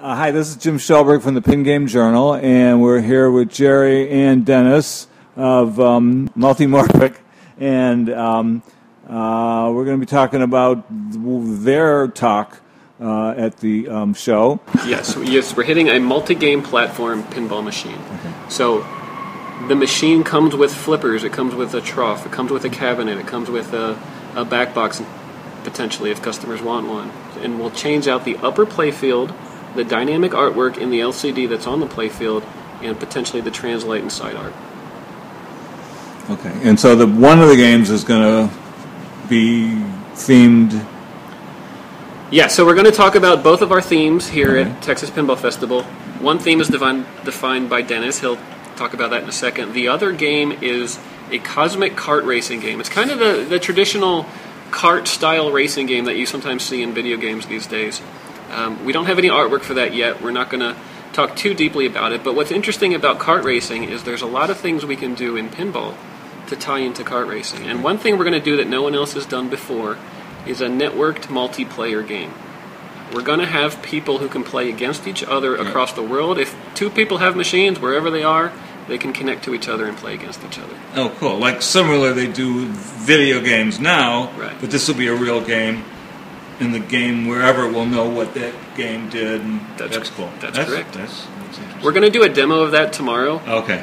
Uh, hi, this is Jim Schelberg from the Pin Game Journal, and we're here with Jerry and Dennis of um, Multimorphic, and um, uh, we're going to be talking about their talk uh, at the um, show. Yes, yes, we're hitting a multi-game platform pinball machine. So the machine comes with flippers, it comes with a trough, it comes with a cabinet, it comes with a, a back box, potentially if customers want one. And we'll change out the upper playfield, the dynamic artwork in the LCD that's on the playfield, and potentially the translite and side art. Okay, and so the one of the games is going to be themed. Yeah, so we're going to talk about both of our themes here Okay. at Texas Pinball Festival. One theme is defined, defined by Dennis. He'll talk about that in a second. The other game is a cosmic kart racing game. It's kind of the, the traditional kart style racing game that you sometimes see in video games these days. Um, we don't have any artwork for that yet. We're not going to talk too deeply about it. But what's interesting about kart racing is there's a lot of things we can do in pinball to tie into kart racing. And one thing we're going to do that no one else has done before is a networked multiplayer game. We're going to have people who can play against each other across the world. If two people have machines, wherever they are, they can connect to each other and play against each other. Oh, cool! Like similar, they do video games now, Right. but this will be a real game. In the game, wherever we'll know what that game did. And That's- that's, cool. that's correct. That's, that's interesting. We're going to do a demo of that tomorrow. okay.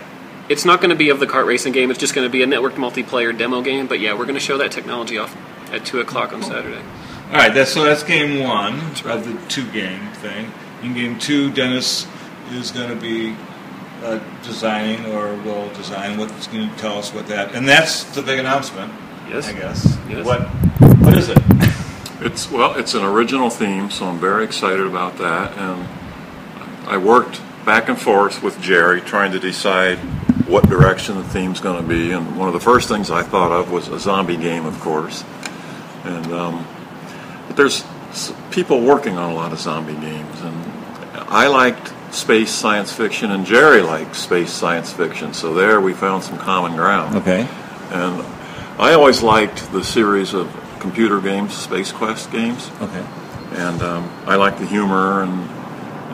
It's not going to be of the kart racing game, it's just going to be a networked multiplayer demo game. But yeah, we're going to show that technology off at 2 o'clock on Saturday. All right, that's so that's game one right. of the two game thing. In game two, Dennis is going to be uh, designing or will design what's going to tell us what that, and that's the big announcement. Yes. I guess. Yes. What What is it? It's well, it's an original theme, so I'm very excited about that. And I worked back and forth with Jerry trying to decide what direction the theme's going to be. And one of the first things I thought of was a zombie game, of course. And um, but there's people working on a lot of zombie games, and I liked space science fiction, and Jerry liked space science fiction. So there, we found some common ground. Okay. And I always liked the series of computer games, Space Quest games, Okay. and um, I like the humor, and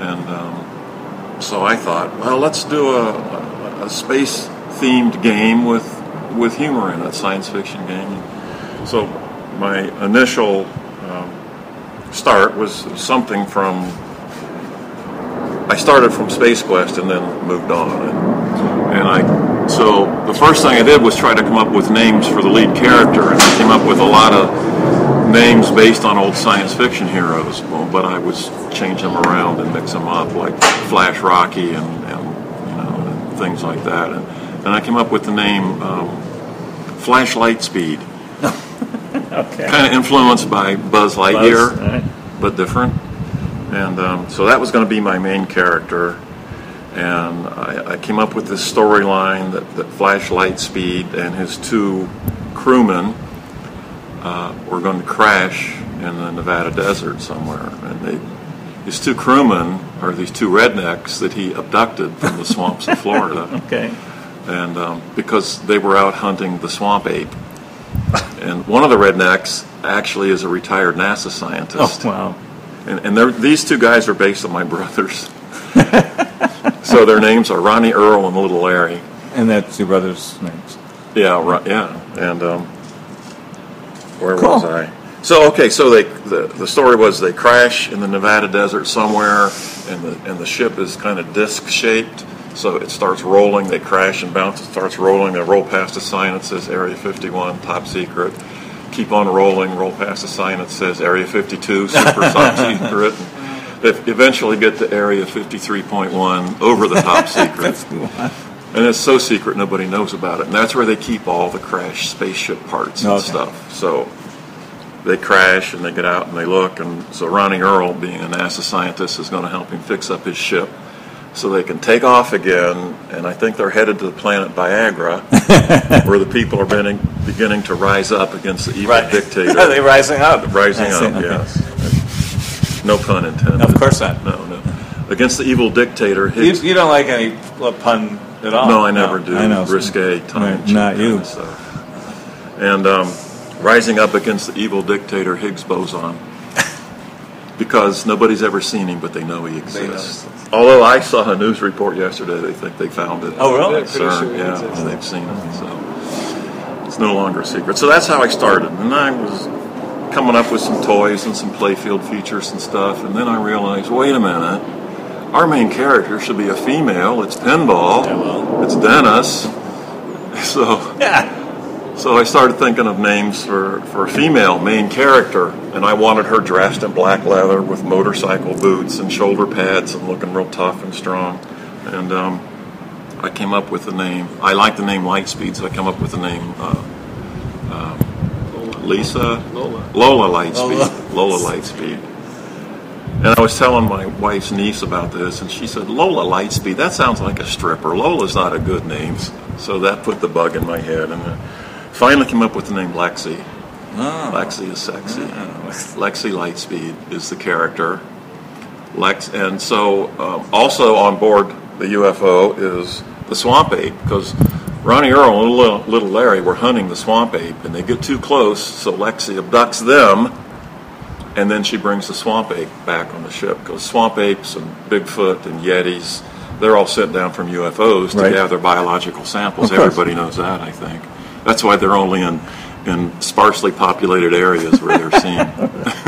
and um, so I thought, well, let's do a, a, a space-themed game with with humor in it, science fiction game. So my initial um, start was something from. I started from Space Quest and then moved on, and, and I so the first thing I did was try to come up with names for the lead character, and I came up with a lot of names based on old science fiction heroes. Well, but I was change them around and mix them up, like Flash Rocky and, and you know and things like that, and, and I came up with the name um, Flash Lightspeed, Okay. kind of influenced by Buzz Lightyear Buzz, right. but different. And um, so that was going to be my main character. And I, I came up with this storyline that, that Flash Lightspeed and his two crewmen uh, were going to crash in the Nevada desert somewhere. And they, his two crewmen are these two rednecks that he abducted from the swamps of Florida Okay. and um, because they were out hunting the swamp ape. And one of the rednecks actually is a retired NASA scientist. Oh wow. And, and these two guys are based on my brothers. so their names are Ronnie Earl and Little Larry. And that's your brother's names. Yeah, right, yeah. And um, where Cool. was I? So okay, so they the, the story was they crash in the Nevada desert somewhere, and the and the ship is kind of disc shaped. So it starts rolling. They crash and bounce. It starts rolling. They roll past a sign that says Area 51, top secret. Keep on rolling. Roll past a sign that says Area 52, super top secret. They eventually get to Area 53.1, over the top secret. That's cool. And it's so secret nobody knows about it. And that's where they keep all the crashed spaceship parts and Okay. stuff. So they crash and they get out and they look. And so Ronnie Earl, being a NASA scientist, is going to help him fix up his ship so they can take off again. And I think they're headed to the planet Viagra, where the people are beginning, beginning to rise up against the evil dictator. Are they rising up? Rising up, okay. yes. No pun intended. Of course not. No, no. Against the evil dictator. You, you don't like any pun at all. no, I never do. I know. Risque, tongue in Right, cheek not kind you. of stuff. And um, rising up against the evil dictator Higgs boson. because nobody's ever seen him, but they know he exists. Although I saw a news report yesterday, they think they found it. Oh, really? at CERN, yeah, they've seen it. So it's no longer a secret. So that's how I started, and I was coming up with some toys and some playfield features and stuff, and then I realized, wait a minute, our main character should be a female. It's Pinball. Yeah, well. It's Dennis. So Yeah. so I started thinking of names for, for a female main character, and I wanted her dressed in black leather with motorcycle boots and shoulder pads and looking real tough and strong. And um, I came up with the name. I like the name Lightspeed, so I come up with the name uh, Lola. Lisa Lola. Lola Lightspeed. Lola Lightspeed. And I was telling my wife's niece about this, and she said, Lola Lightspeed, that sounds like a stripper. Lola's not a good name. So that put the bug in my head. And I finally came up with the name Lexi. Oh. Lexi is sexy. Oh. Lexi Lightspeed is the character. Lex, and so um, also on board the UFO is the swamp ape because Ronnie Earl and little, little Larry were hunting the swamp ape, and they get too close, so Lexi abducts them, and then she brings the swamp ape back on the ship because swamp apes and Bigfoot and Yetis, they're all sent down from UFOs to Right. gather biological samples. Everybody knows that, I think. That's why they're only in in sparsely populated areas where they're seen.